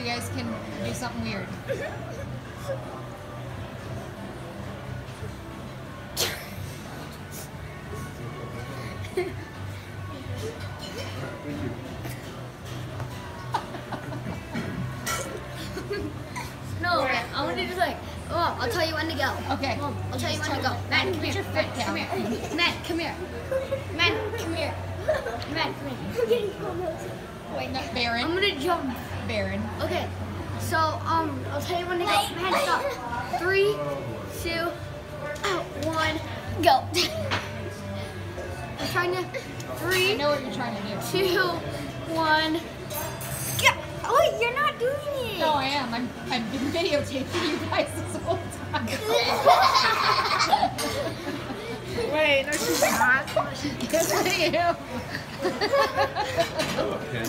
you guys can do something weird. No, I want to do like, oh, I'll tell you when to go. Okay. Mom, I'll tell you when to go. Matt, come here. Matt, come here. Matt, come here. Matt, come here. Matt, come here. Wait, no, I'm gonna jump. Baron. Okay. So, um, I'll tell you when to go. Matt, stop. Three, two, one, go. I'm trying to. Three. I know what you're trying to do. two, one, go. Oh, you're not doing it. No, I am. I'm, I've been videotaping you guys this whole time. Wait, no, she's not. yes, I am. Okay.